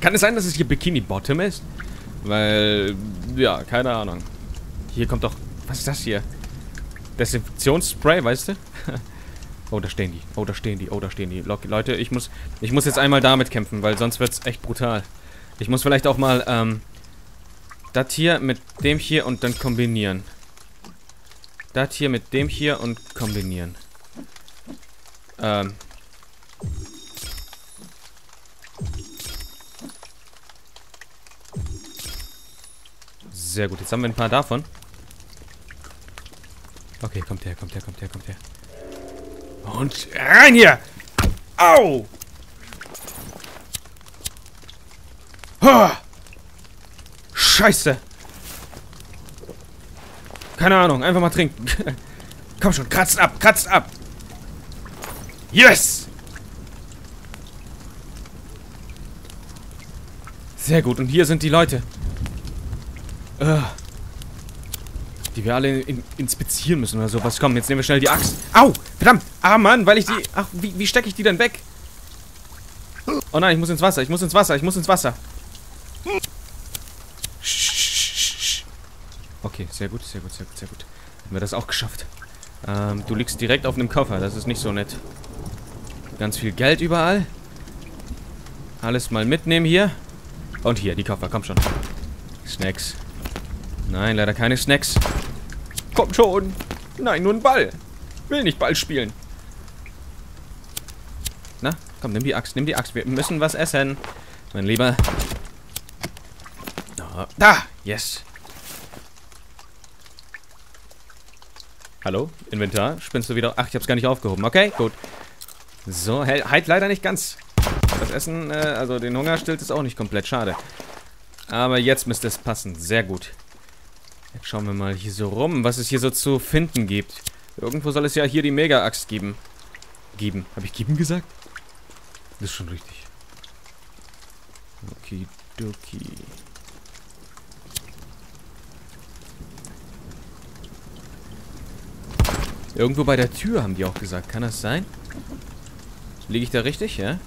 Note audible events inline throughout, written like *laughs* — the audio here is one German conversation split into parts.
Kann es sein, dass es hier Bikini Bottom ist? Weil, ja, keine Ahnung. Hier kommt doch... Was ist das hier? Desinfektionsspray, weißt du? *laughs* oh, da stehen die. Oh, da stehen die. Oh, da stehen die. Leute, ich muss, ich muss jetzt einmal damit kämpfen, weil sonst wird es echt brutal. Ich muss vielleicht auch mal, ähm, das hier mit dem hier und dann kombinieren. Das hier mit dem hier und kombinieren. Ähm. Sehr gut, jetzt haben wir ein paar davon. Okay, kommt her, kommt her, kommt her, kommt her. Und rein hier! Au! Ha! Scheiße! Keine Ahnung, einfach mal trinken. *laughs* Komm schon, kratzt ab, kratzt ab! Yes! Sehr gut, und hier sind die Leute. Uh die wir alle in, inspizieren müssen oder sowas. Komm, jetzt nehmen wir schnell die Axt. Au! Verdammt! Ah, Mann, weil ich die... Ach, wie, wie stecke ich die denn weg? Oh nein, ich muss ins Wasser, ich muss ins Wasser, ich muss ins Wasser. Okay, sehr gut, sehr gut, sehr gut, sehr gut. Haben wir das auch geschafft. Ähm, du liegst direkt auf einem Koffer, das ist nicht so nett. Ganz viel Geld überall. Alles mal mitnehmen hier. Und hier, die Koffer, komm schon. Snacks. Nein, leider keine Snacks. Komm schon. Nein, nur ein Ball. Will nicht Ball spielen. Na, komm, nimm die Axt, nimm die Axt. Wir müssen was essen. Mein Lieber. Oh, da, yes. Hallo, Inventar. Spinnst du wieder? Ach, ich hab's gar nicht aufgehoben. Okay, gut. So, halt leider nicht ganz. Das Essen, äh, also den Hunger stillt es auch nicht komplett. Schade. Aber jetzt müsste es passen. Sehr gut. Jetzt schauen wir mal hier so rum, was es hier so zu finden gibt. Irgendwo soll es ja hier die Mega-Axt geben. Geben. Habe ich geben gesagt? Das ist schon richtig. Okidoki. Irgendwo bei der Tür haben die auch gesagt. Kann das sein? Liege ich da richtig, ja?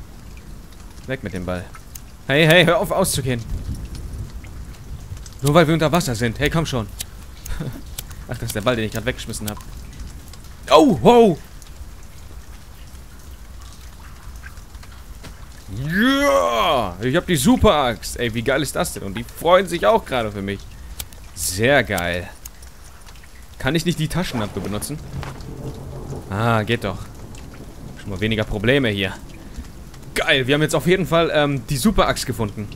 Weg mit dem Ball. Hey, hey, hör auf auszugehen. Nur weil wir unter Wasser sind. Hey, komm schon. *laughs* Ach, das ist der Ball, den ich gerade weggeschmissen habe. Oh, wow. Ja, ich habe die Super-Axt. Ey, wie geil ist das denn? Und die freuen sich auch gerade für mich. Sehr geil. Kann ich nicht die Taschenlampe benutzen? Ah, geht doch. Mal weniger Probleme hier. Geil, wir haben jetzt auf jeden Fall ähm, die Super-Axt gefunden.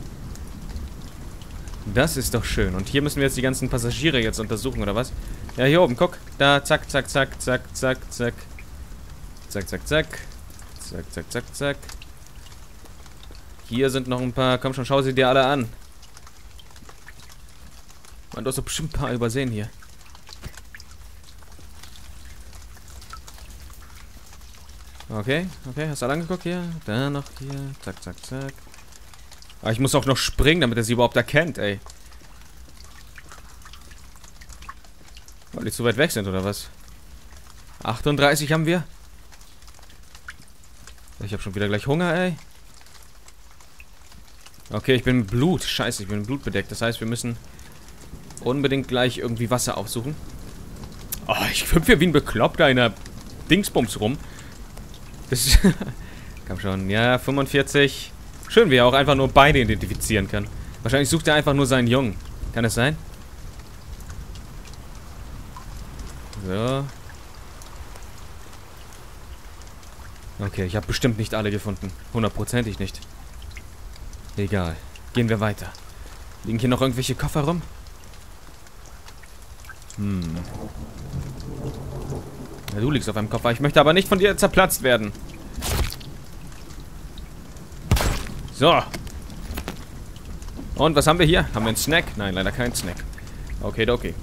Das ist doch schön. Und hier müssen wir jetzt die ganzen Passagiere jetzt untersuchen, oder was? Ja, hier oben, guck. Da, zack, zack, zack, zack, zack, zack. Zack, zack, zack. Zack, zack, zack, zack. Hier sind noch ein paar. Komm schon, schau sie dir alle an. Man, du hast doch bestimmt ein paar übersehen hier. Okay, okay, hast du alle angeguckt hier? Da noch hier. Zack, zack, zack. Aber ich muss auch noch springen, damit er sie überhaupt erkennt, ey. Weil die zu weit weg sind, oder was? 38 haben wir. Ich habe schon wieder gleich Hunger, ey. Okay, ich bin mit Blut. Scheiße, ich bin mit Blut bedeckt. Das heißt, wir müssen unbedingt gleich irgendwie Wasser aufsuchen. Oh, ich hüpfe hier wie ein Bekloppter in der Dingsbums rum. Das. *laughs* Komm schon. Ja, 45. Schön, wie er auch einfach nur beide identifizieren kann. Wahrscheinlich sucht er einfach nur seinen Jungen. Kann es sein? So. Okay, ich habe bestimmt nicht alle gefunden. Hundertprozentig nicht. Egal. Gehen wir weiter. Liegen hier noch irgendwelche Koffer rum? Hm. Ja, du liegst auf einem Koffer. Ich möchte aber nicht von dir zerplatzt werden. So. Und was haben wir hier? Haben wir einen Snack? Nein, leider keinen Snack. Okay, okay.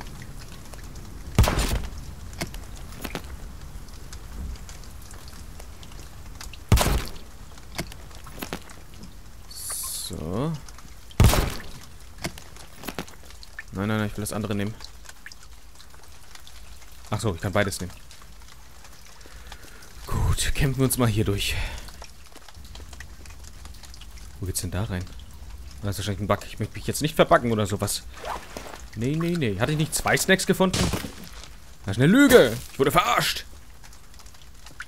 So. Nein, nein, nein, ich will das andere nehmen. Ach so, ich kann beides nehmen. Gut, kämpfen wir uns mal hier durch. Wo geht's denn da rein? Das ist wahrscheinlich ein Bug. Ich möchte mich jetzt nicht verbacken oder sowas. Nee, nee, nee. Hatte ich nicht zwei Snacks gefunden? Das ist eine Lüge. Ich wurde verarscht.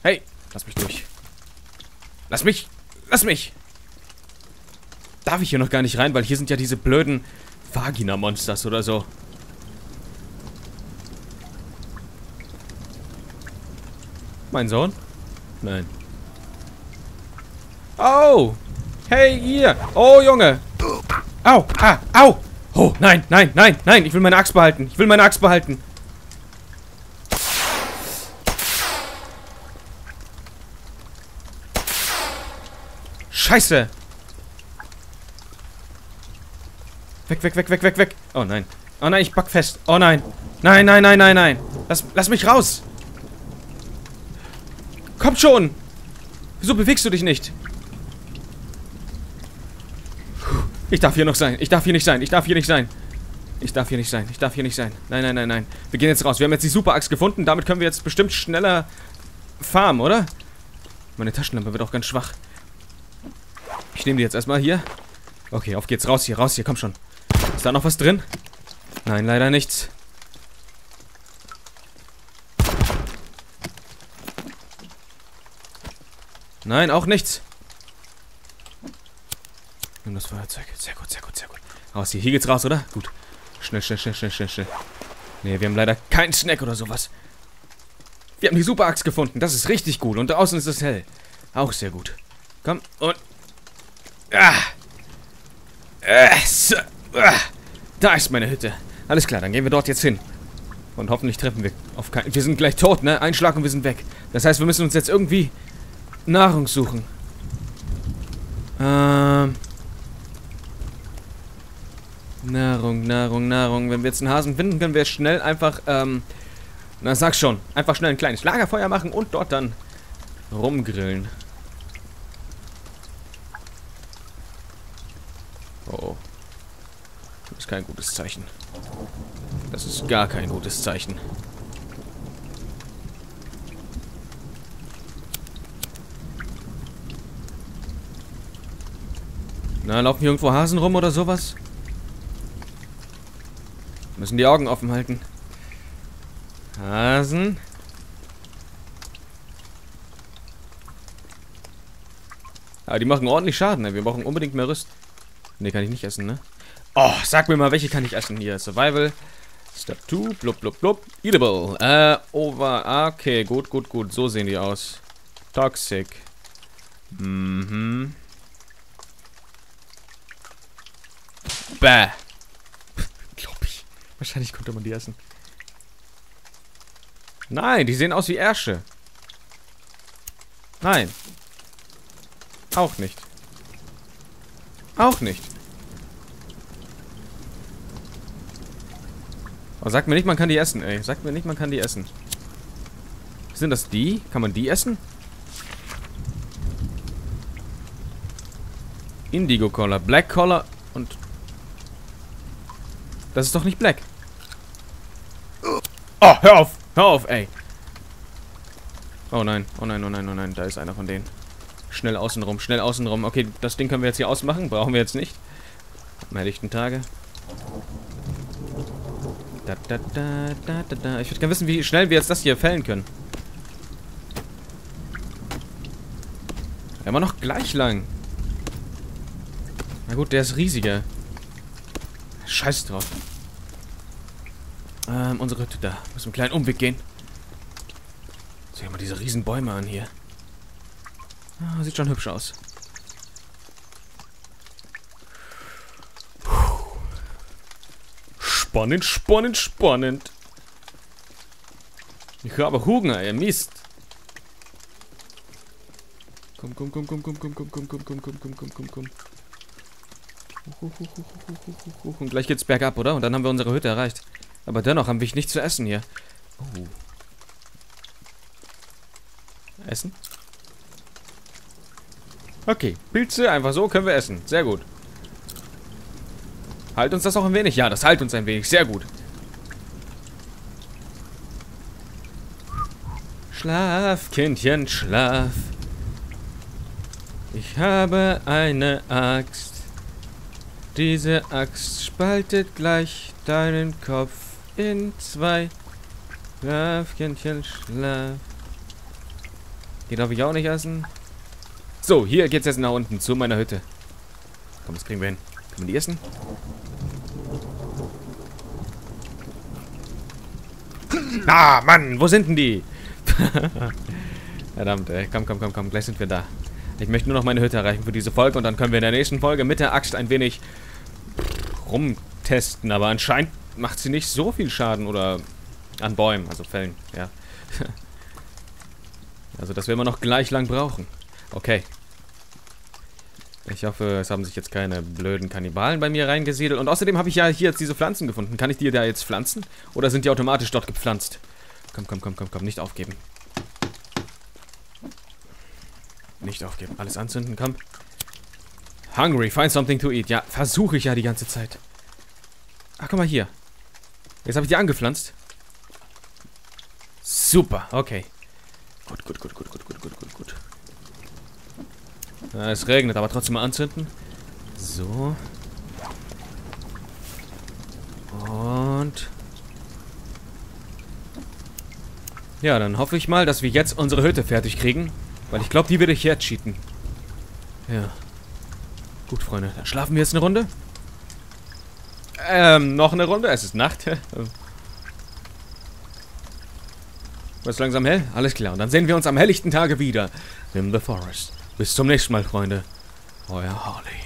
Hey, lass mich durch. Lass mich. Lass mich. Darf ich hier noch gar nicht rein, weil hier sind ja diese blöden Vagina-Monsters oder so. Mein Sohn? Nein. Oh! Hey, ihr! Oh, Junge! Au! Ah! Au! Oh, nein, nein, nein, nein! Ich will meine Axt behalten! Ich will meine Axt behalten! Scheiße! Weg, weg, weg, weg, weg, weg! Oh nein. Oh nein, ich back fest. Oh nein. Nein, nein, nein, nein, nein. Lass, lass mich raus! Komm schon! Wieso bewegst du dich nicht? Ich darf hier noch sein. Ich darf hier nicht sein. Ich darf hier nicht sein. Ich darf hier nicht sein. Ich darf hier nicht sein. Nein, nein, nein, nein. Wir gehen jetzt raus. Wir haben jetzt die Super-Axt gefunden. Damit können wir jetzt bestimmt schneller farmen, oder? Meine Taschenlampe wird auch ganz schwach. Ich nehme die jetzt erstmal hier. Okay, auf geht's. Raus hier, raus hier. Komm schon. Ist da noch was drin? Nein, leider nichts. Nein, auch nichts. Nimm das Feuerzeug. Sehr gut, sehr gut, sehr gut. Raus hier. Hier geht's raus, oder? Gut. Schnell, schnell, schnell, schnell, schnell, schnell. Nee, wir haben leider keinen Snack oder sowas. Wir haben die Super-Axt gefunden. Das ist richtig gut. Und draußen ist es hell. Auch sehr gut. Komm, und... Ah. Äh, so. ah. Da ist meine Hütte. Alles klar, dann gehen wir dort jetzt hin. Und hoffentlich treffen wir auf keinen... Wir sind gleich tot, ne? Ein Schlag und wir sind weg. Das heißt, wir müssen uns jetzt irgendwie Nahrung suchen. Ähm... Nahrung, Nahrung, Nahrung. Wenn wir jetzt einen Hasen finden, können wir schnell einfach, ähm, na sag schon, einfach schnell ein kleines Lagerfeuer machen und dort dann rumgrillen. Oh. Das ist kein gutes Zeichen. Das ist gar kein gutes Zeichen. Na, laufen hier irgendwo Hasen rum oder sowas? Müssen die Augen offen halten. Hasen. Aber die machen ordentlich Schaden, ne? Wir brauchen unbedingt mehr Rüst. Ne, kann ich nicht essen, ne? Oh, sag mir mal, welche kann ich essen hier? Survival. Step 2. Blub, blub, blub. Eatable. Äh, over. Okay, gut, gut, gut. So sehen die aus. Toxic. Mhm. Bäh. Wahrscheinlich konnte man die essen. Nein, die sehen aus wie Ärsche. Nein. Auch nicht. Auch nicht. Aber sagt mir nicht, man kann die essen, ey. Sagt mir nicht, man kann die essen. Sind das die? Kann man die essen? Indigo Collar, Black Collar und... Das ist doch nicht Black. Oh, hör auf! Hör auf, ey! Oh nein, oh nein, oh nein, oh nein, da ist einer von denen. Schnell außenrum, schnell außenrum. Okay, das Ding können wir jetzt hier ausmachen, brauchen wir jetzt nicht. Am helllichten Tage. Da, da, da, da, da, da. Ich würde gerne wissen, wie schnell wir jetzt das hier fällen können. Immer noch gleich lang. Na gut, der ist riesiger. Scheiß drauf. Ähm, unsere Hütte da. Müssen einen kleinen Umweg gehen. Sehen wir mal diese riesen Bäume an hier. Ah, sieht schon hübsch aus. Spannend, spannend, spannend. Ich habe Hunger, ihr Mist. Komm, komm, komm, komm, komm, komm, komm, komm, komm, komm, komm, komm, komm, komm, komm. Und gleich geht's bergab, oder? Und dann haben wir unsere Hütte erreicht. Aber dennoch haben wir nichts zu essen hier. Oh. Essen? Okay, Pilze, einfach so können wir essen. Sehr gut. Halt uns das auch ein wenig? Ja, das halt uns ein wenig. Sehr gut. Schlaf, Kindchen, schlaf. Ich habe eine Axt. Diese Axt spaltet gleich deinen Kopf in zwei. Schlaf, Kindchen, schlaf. Die darf ich auch nicht essen. So, hier geht's jetzt nach unten, zu meiner Hütte. Komm, das kriegen wir hin. Können wir die essen? Ah, Mann, wo sind denn die? *laughs* Verdammt, ey. Komm, komm, komm, komm. Gleich sind wir da. Ich möchte nur noch meine Hütte erreichen für diese Folge und dann können wir in der nächsten Folge mit der Axt ein wenig rumtesten. Aber anscheinend macht sie nicht so viel Schaden oder an Bäumen, also Fällen, ja. *laughs* also das werden wir noch gleich lang brauchen. Okay. Ich hoffe, es haben sich jetzt keine blöden Kannibalen bei mir reingesiedelt. Und außerdem habe ich ja hier jetzt diese Pflanzen gefunden. Kann ich die da jetzt pflanzen? Oder sind die automatisch dort gepflanzt? Komm, komm, komm, komm, komm. Nicht aufgeben. Nicht aufgeben. Alles anzünden, komm. Hungry, find something to eat. Ja, versuche ich ja die ganze Zeit. Ach, guck mal hier. Jetzt habe ich die angepflanzt. Super, okay. Gut, gut, gut, gut, gut, gut, gut, gut, gut. Es regnet, aber trotzdem mal anzünden. So. Und... Ja, dann hoffe ich mal, dass wir jetzt unsere Hütte fertig kriegen. Weil ich glaube, die werde ich hercheaten. Ja. Gut, Freunde. Dann schlafen wir jetzt eine Runde. Ähm, noch eine Runde? Es ist Nacht. *laughs* Wird langsam hell? Alles klar. Und dann sehen wir uns am helllichten Tage wieder. In the Forest. Bis zum nächsten Mal, Freunde. Euer Harley.